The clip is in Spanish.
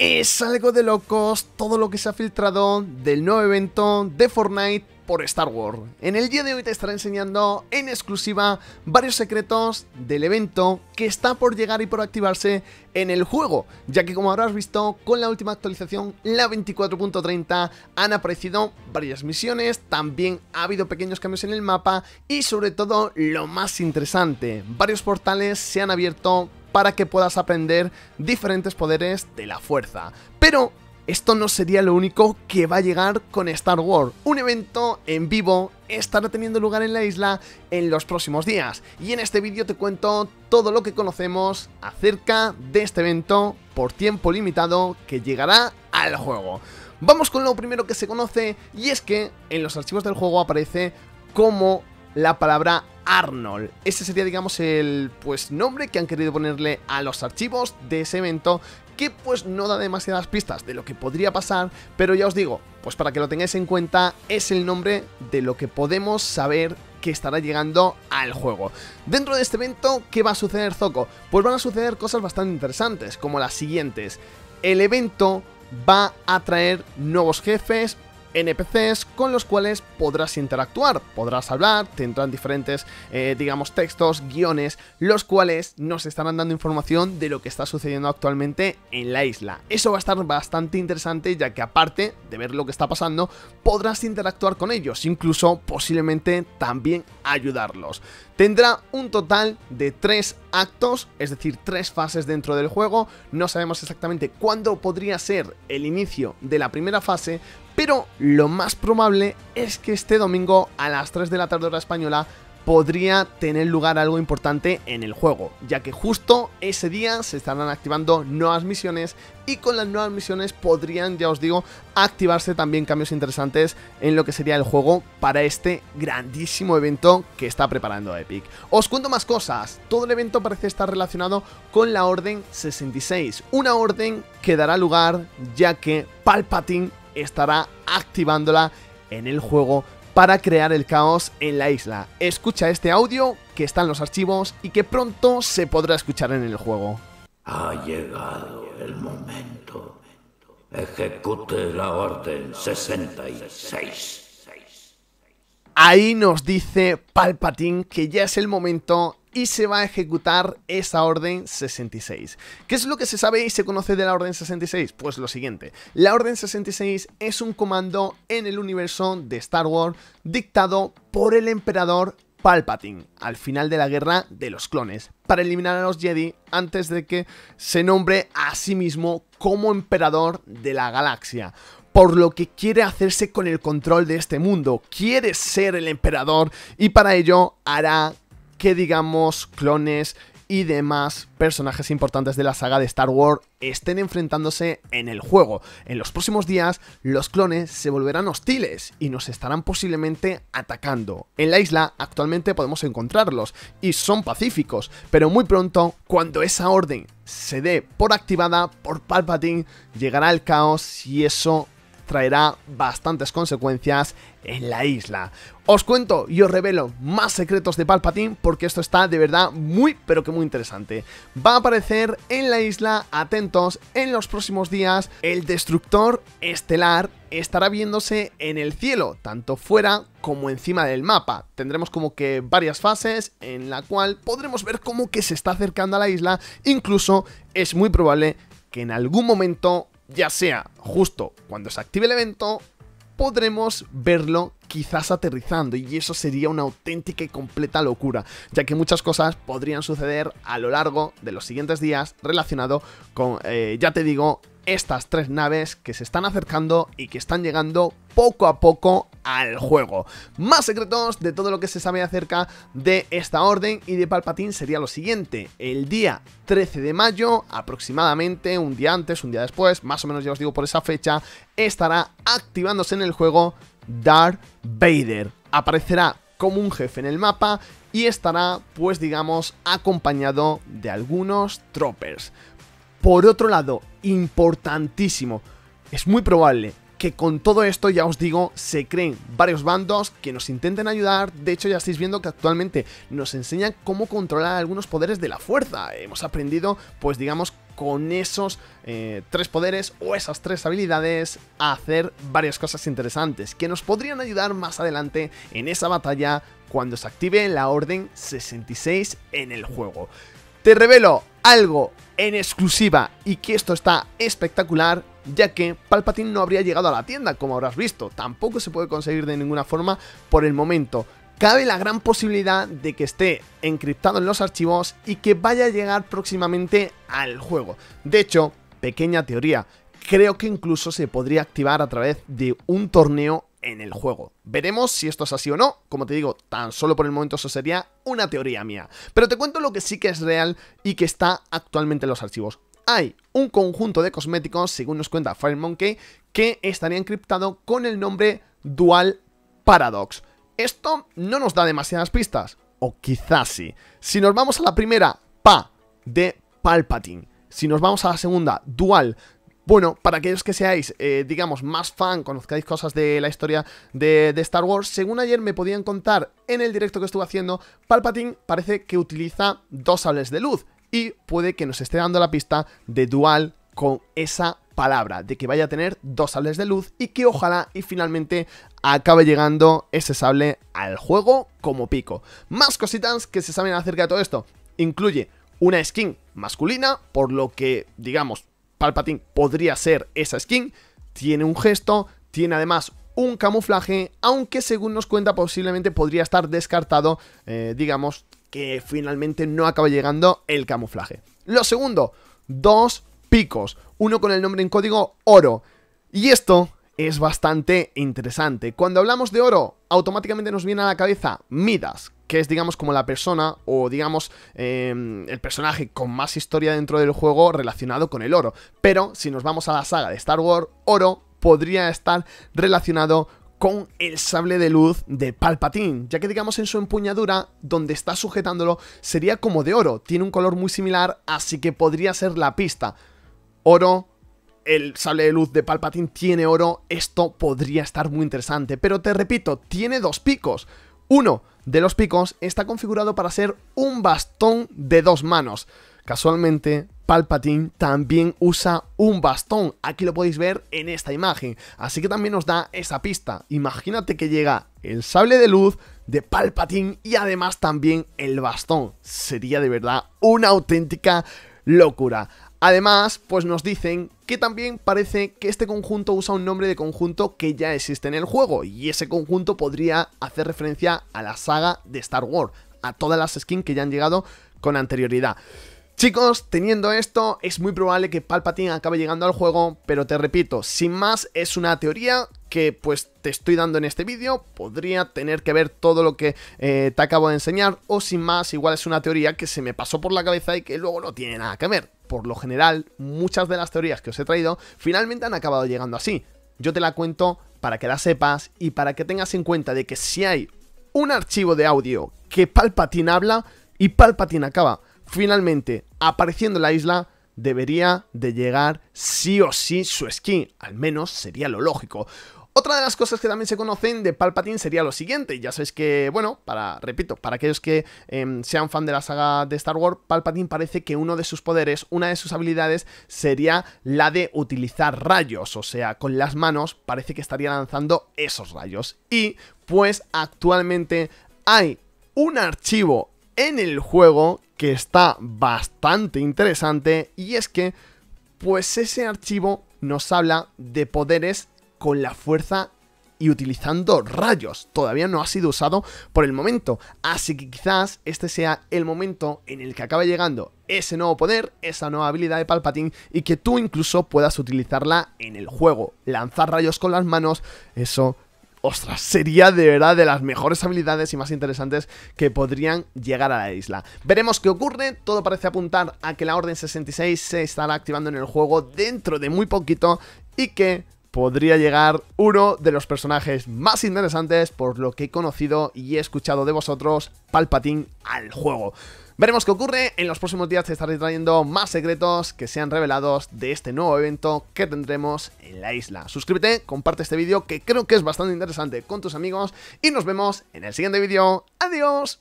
Es algo de locos todo lo que se ha filtrado del nuevo evento de Fortnite por Star Wars. En el día de hoy te estaré enseñando en exclusiva varios secretos del evento que está por llegar y por activarse en el juego, ya que como habrás visto con la última actualización, la 24.30, han aparecido varias misiones, también ha habido pequeños cambios en el mapa y sobre todo lo más interesante, varios portales se han abierto para que puedas aprender diferentes poderes de la fuerza. Pero esto no sería lo único que va a llegar con Star Wars. Un evento en vivo estará teniendo lugar en la isla en los próximos días. Y en este vídeo te cuento todo lo que conocemos acerca de este evento por tiempo limitado que llegará al juego. Vamos con lo primero que se conoce y es que en los archivos del juego aparece como la palabra Arnold. Ese sería, digamos, el pues nombre que han querido ponerle a los archivos de ese evento que pues no da demasiadas pistas de lo que podría pasar, pero ya os digo, pues para que lo tengáis en cuenta, es el nombre de lo que podemos saber que estará llegando al juego. Dentro de este evento, ¿qué va a suceder, Zoco? Pues van a suceder cosas bastante interesantes, como las siguientes. El evento va a traer nuevos jefes, NPCs con los cuales podrás interactuar, podrás hablar, tendrán diferentes, eh, digamos, textos, guiones, los cuales nos estarán dando información de lo que está sucediendo actualmente en la isla. Eso va a estar bastante interesante ya que aparte de ver lo que está pasando, podrás interactuar con ellos, incluso posiblemente también ayudarlos. Tendrá un total de tres actos, es decir, tres fases dentro del juego. No sabemos exactamente cuándo podría ser el inicio de la primera fase, pero lo más probable es que este domingo a las 3 de la tarde hora española podría tener lugar algo importante en el juego, ya que justo ese día se estarán activando nuevas misiones y con las nuevas misiones podrían, ya os digo, activarse también cambios interesantes en lo que sería el juego para este grandísimo evento que está preparando Epic. Os cuento más cosas, todo el evento parece estar relacionado con la Orden 66, una orden que dará lugar ya que Palpatine estará activándola en el juego para crear el caos en la isla. Escucha este audio que está en los archivos y que pronto se podrá escuchar en el juego. Ha llegado el momento. Ejecute la orden 66. Ahí nos dice Palpatine que ya es el momento y se va a ejecutar esa orden 66. ¿Qué es lo que se sabe y se conoce de la orden 66? Pues lo siguiente, la orden 66 es un comando en el universo de Star Wars dictado por el emperador Palpatine al final de la guerra de los clones para eliminar a los Jedi antes de que se nombre a sí mismo como emperador de la galaxia por lo que quiere hacerse con el control de este mundo, quiere ser el emperador y para ello hará que digamos clones y demás personajes importantes de la saga de Star Wars estén enfrentándose en el juego. En los próximos días, los clones se volverán hostiles y nos estarán posiblemente atacando. En la isla actualmente podemos encontrarlos y son pacíficos, pero muy pronto, cuando esa orden se dé por activada por Palpatine, llegará el caos y eso traerá bastantes consecuencias en la isla. Os cuento y os revelo más secretos de Palpatine porque esto está de verdad muy pero que muy interesante. Va a aparecer en la isla, atentos, en los próximos días el destructor estelar estará viéndose en el cielo, tanto fuera como encima del mapa. Tendremos como que varias fases en la cual podremos ver cómo que se está acercando a la isla, incluso es muy probable que en algún momento ya sea justo cuando se active el evento, podremos verlo quizás aterrizando y eso sería una auténtica y completa locura, ya que muchas cosas podrían suceder a lo largo de los siguientes días relacionado con, eh, ya te digo, estas tres naves que se están acercando y que están llegando poco a poco al juego. Más secretos de todo lo que se sabe acerca de esta orden y de Palpatine sería lo siguiente. El día 13 de mayo, aproximadamente un día antes, un día después, más o menos ya os digo por esa fecha, estará activándose en el juego Darth Vader. Aparecerá como un jefe en el mapa y estará, pues digamos, acompañado de algunos troopers. Por otro lado, importantísimo, es muy probable que con todo esto, ya os digo, se creen varios bandos que nos intenten ayudar. De hecho, ya estáis viendo que actualmente nos enseñan cómo controlar algunos poderes de la fuerza. Hemos aprendido, pues digamos, con esos eh, tres poderes o esas tres habilidades a hacer varias cosas interesantes que nos podrían ayudar más adelante en esa batalla cuando se active la Orden 66 en el juego. Te revelo algo en exclusiva y que esto está espectacular ya que Palpatine no habría llegado a la tienda, como habrás visto. Tampoco se puede conseguir de ninguna forma por el momento. Cabe la gran posibilidad de que esté encriptado en los archivos y que vaya a llegar próximamente al juego. De hecho, pequeña teoría, creo que incluso se podría activar a través de un torneo en el juego. Veremos si esto es así o no, como te digo, tan solo por el momento eso sería una teoría mía. Pero te cuento lo que sí que es real y que está actualmente en los archivos hay un conjunto de cosméticos, según nos cuenta FireMonkey, que estaría encriptado con el nombre Dual Paradox. Esto no nos da demasiadas pistas, o quizás sí. Si nos vamos a la primera, Pa, de Palpatine. Si nos vamos a la segunda, Dual bueno, para aquellos que seáis, eh, digamos, más fan, conozcáis cosas de la historia de, Star Wars, según ayer me podían contar en el directo que estuve haciendo, Palpatine parece que utiliza dos sables de luz y puede que nos esté dando la pista de dual con esa palabra, de que vaya a tener dos sables de luz y que ojalá y finalmente acabe llegando ese sable al juego como pico. Más cositas que se saben acerca de todo esto. Incluye una skin masculina, por lo que, digamos, Palpatine podría ser esa skin. Tiene un gesto, tiene además un camuflaje, aunque según nos cuenta posiblemente podría estar descartado, eh, digamos, que finalmente no acaba llegando el camuflaje. Lo segundo, dos picos, uno con el nombre en código oro. Y esto es bastante interesante. Cuando hablamos de oro, automáticamente nos viene a la cabeza Midas, que es digamos como la persona o digamos em, el personaje con más historia dentro del juego relacionado con el oro. Pero si nos vamos a la saga de Star Wars, oro podría estar relacionado con el sable de luz de Palpatine, ya que digamos en su empuñadura, donde está sujetándolo, sería como de oro, tiene un color muy similar, así que podría ser la pista. Oro, el sable de luz de Palpatine tiene oro, esto podría estar muy interesante, pero te repito, tiene dos picos. Uno de los picos está configurado para ser un bastón de dos manos. Casualmente, Palpatine también usa un bastón. Aquí lo podéis ver en esta imagen. Así que también nos da esa pista. Imagínate que llega el sable de luz de Palpatine y además también el bastón. Sería de verdad una auténtica locura. Además, pues nos dicen que también parece que este conjunto usa un nombre de conjunto que ya existe en el juego y ese conjunto podría hacer referencia a la saga de Star Wars, a todas las skins que ya han llegado con anterioridad. Chicos, teniendo esto, es muy probable que Palpatine acabe llegando al juego, pero te repito, sin más, es una teoría que pues te estoy dando en este vídeo, podría tener que ver todo lo que eh, te acabo de enseñar, o sin más, igual es una teoría que se me pasó por la cabeza y que luego no tiene nada que ver. Por lo general, muchas de las teorías que os he traído finalmente han acabado llegando así. Yo te la cuento para que la sepas y para que tengas en cuenta de que si hay un archivo de audio que Palpatine habla y Palpatine acaba finalmente apareciendo en la isla, debería de llegar sí o sí su skin, al menos sería lo lógico. Otra de las cosas que también se conocen de Palpatine sería lo siguiente, ya sabéis que, bueno, para, repito, para aquellos que em, sean fan de la saga de Star Wars, Palpatine parece que uno de sus poderes, una de sus habilidades sería la de utilizar rayos, o sea, con las manos parece que estaría lanzando esos rayos. Y, pues, actualmente hay un archivo en el juego que está bastante interesante y es que pues ese archivo nos habla de poderes con la fuerza y utilizando rayos. Todavía no ha sido usado por el momento. Así que quizás este sea el momento en el que acabe llegando ese nuevo poder, esa nueva habilidad de Palpatine y que tú incluso puedas utilizarla en el juego. Lanzar rayos con las manos, eso ostras, sería de verdad de las mejores habilidades y más interesantes que podrían llegar a la isla. Veremos qué ocurre, todo parece apuntar a que la Orden 66 se estará activando en el juego dentro de muy poquito y que podría llegar uno de los personajes más interesantes por lo que he conocido y he escuchado de vosotros, Palpatine, al juego. Veremos qué ocurre, en los próximos días te estaré trayendo más secretos que sean revelados de este nuevo evento que tendremos en la isla. Suscríbete, comparte este vídeo que creo que es bastante interesante con tus amigos y nos vemos en el siguiente vídeo. ¡Adiós!